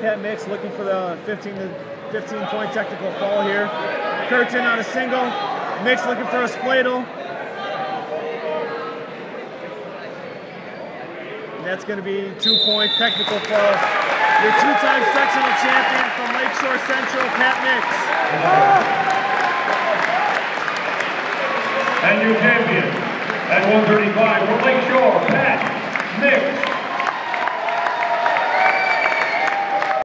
Pat Mix looking for the 15 to 15 point technical fall here. Curtin on a single. Mix looking for a spladdle. That's going to be two point technical fall. Your two-time sectional champion from Lake Shore Central, Pat Mix. And your champion at 135 from Lake Shore,